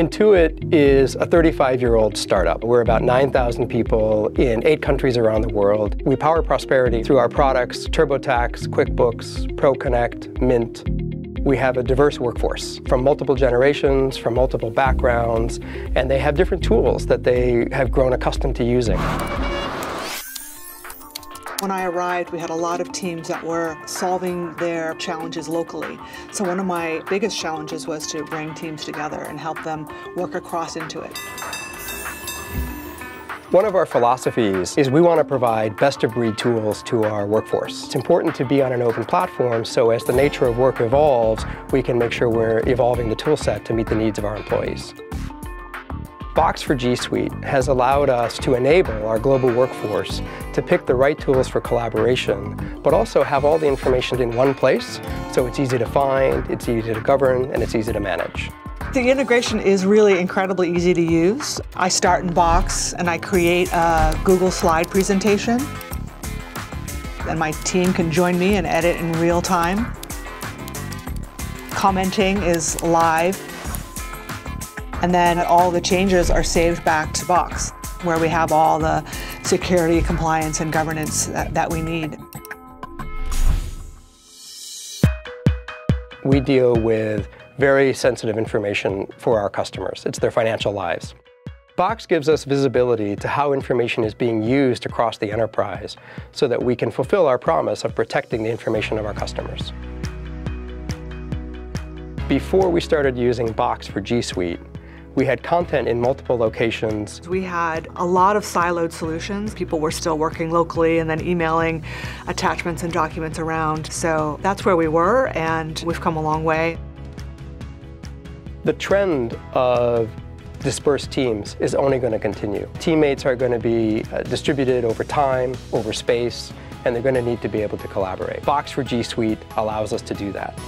Intuit is a 35-year-old startup. We're about 9,000 people in eight countries around the world. We power prosperity through our products, TurboTax, QuickBooks, ProConnect, Mint. We have a diverse workforce from multiple generations, from multiple backgrounds, and they have different tools that they have grown accustomed to using. When I arrived, we had a lot of teams that were solving their challenges locally. So one of my biggest challenges was to bring teams together and help them work across Intuit. One of our philosophies is we want to provide best-of-breed tools to our workforce. It's important to be on an open platform so as the nature of work evolves, we can make sure we're evolving the tool set to meet the needs of our employees. Box for G Suite has allowed us to enable our global workforce to pick the right tools for collaboration, but also have all the information in one place, so it's easy to find, it's easy to govern, and it's easy to manage. The integration is really incredibly easy to use. I start in Box and I create a Google slide presentation. And my team can join me and edit in real time. Commenting is live and then all the changes are saved back to Box, where we have all the security, compliance, and governance that, that we need. We deal with very sensitive information for our customers. It's their financial lives. Box gives us visibility to how information is being used across the enterprise so that we can fulfill our promise of protecting the information of our customers. Before we started using Box for G Suite, we had content in multiple locations. We had a lot of siloed solutions. People were still working locally and then emailing attachments and documents around. So that's where we were, and we've come a long way. The trend of dispersed teams is only going to continue. Teammates are going to be uh, distributed over time, over space, and they're going to need to be able to collaborate. Box for G Suite allows us to do that.